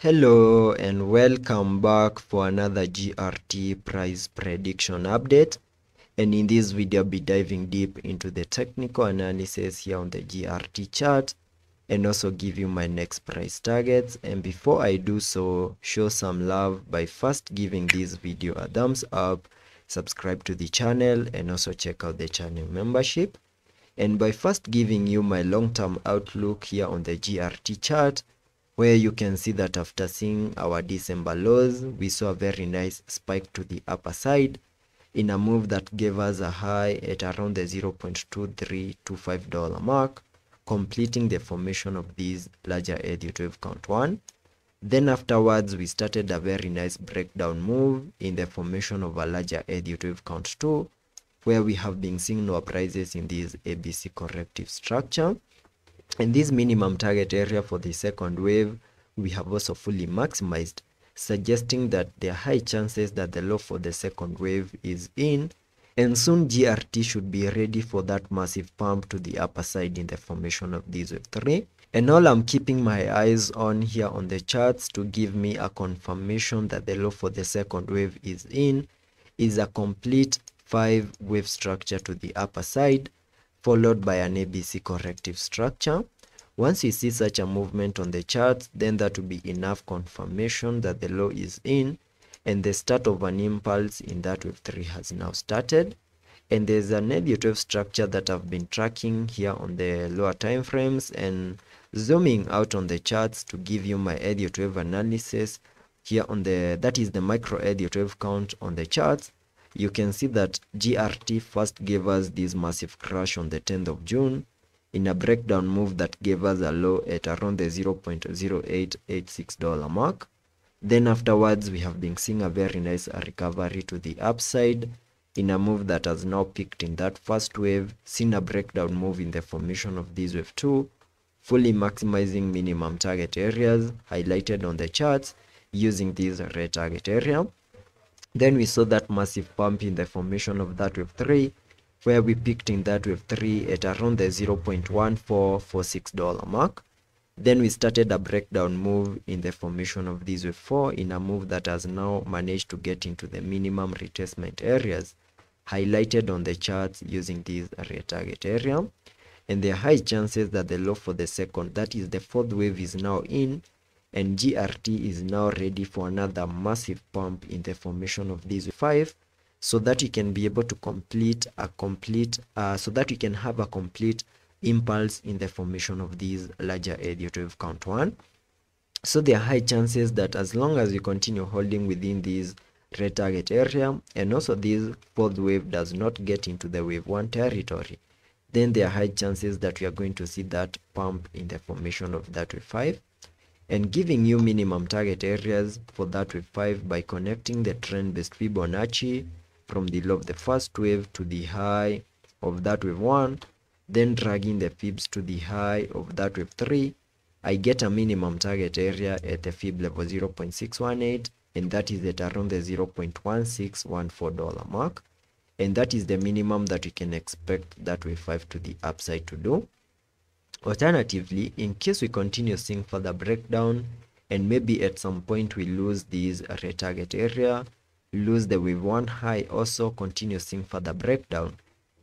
Hello and welcome back for another GRT price prediction update. And in this video, I'll be diving deep into the technical analysis here on the GRT chart and also give you my next price targets. And before I do so, show some love by first giving this video a thumbs up, subscribe to the channel, and also check out the channel membership. And by first giving you my long-term outlook here on the GRT chart, where you can see that after seeing our December lows, we saw a very nice spike to the upper side in a move that gave us a high at around the $0.2325 mark, completing the formation of these larger ADU12 count 1. Then afterwards, we started a very nice breakdown move in the formation of a larger ADU12 count 2, where we have been seeing lower prices in this ABC corrective structure. And this minimum target area for the second wave, we have also fully maximized, suggesting that there are high chances that the low for the second wave is in, and soon GRT should be ready for that massive pump to the upper side in the formation of this wave 3. And all I'm keeping my eyes on here on the charts to give me a confirmation that the low for the second wave is in is a complete five wave structure to the upper side followed by an ABC corrective structure. Once you see such a movement on the chart, then that will be enough confirmation that the low is in and the start of an impulse in that wave 3 has now started. And there's an LU12 structure that I've been tracking here on the lower time frames and zooming out on the charts to give you my LU12 analysis here on the that is the micro LU12 count on the charts you can see that GRT first gave us this massive crash on the 10th of June in a breakdown move that gave us a low at around the $0.0886 mark. Then afterwards, we have been seeing a very nice recovery to the upside in a move that has now peaked in that first wave, seen a breakdown move in the formation of this wave 2, fully maximizing minimum target areas highlighted on the charts using this red target area then we saw that massive pump in the formation of that wave 3, where we peaked in that wave 3 at around the $0.1446 mark. Then we started a breakdown move in the formation of this wave 4 in a move that has now managed to get into the minimum retracement areas highlighted on the charts using this red target area. And there are high chances that the low for the second, that is the fourth wave is now in and GRT is now ready for another massive pump in the formation of these five so that you can be able to complete a complete uh, so that you can have a complete impulse in the formation of these larger ADU12 count one. So there are high chances that as long as you continue holding within this red target area and also this fourth wave does not get into the wave one territory then there are high chances that we are going to see that pump in the formation of that wave 5 and giving you minimum target areas for that wave 5 by connecting the trend-based Fibonacci from the low of the first wave to the high of that wave 1, then dragging the fibs to the high of that wave 3, I get a minimum target area at the fib level 0.618 and that is at around the $0.1614 mark and that is the minimum that we can expect that wave 5 to the upside to do. Alternatively, in case we continue seeing further breakdown and maybe at some point we lose this red target area, lose the wave 1 high, also continue seeing further breakdown,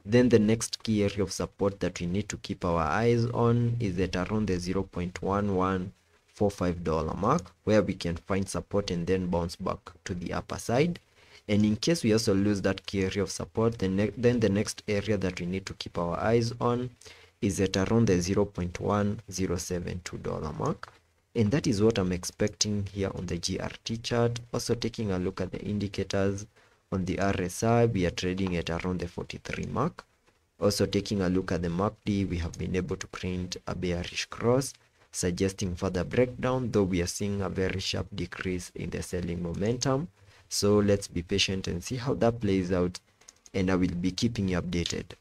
then the next key area of support that we need to keep our eyes on is at around the $0.1145 mark where we can find support and then bounce back to the upper side. And in case we also lose that key area of support, then, then the next area that we need to keep our eyes on is at around the $0.1072 mark. And that is what I'm expecting here on the GRT chart. Also taking a look at the indicators on the RSI we are trading at around the 43 mark. Also taking a look at the MACD we have been able to print a bearish cross suggesting further breakdown though we are seeing a very sharp decrease in the selling momentum. So let's be patient and see how that plays out and I will be keeping you updated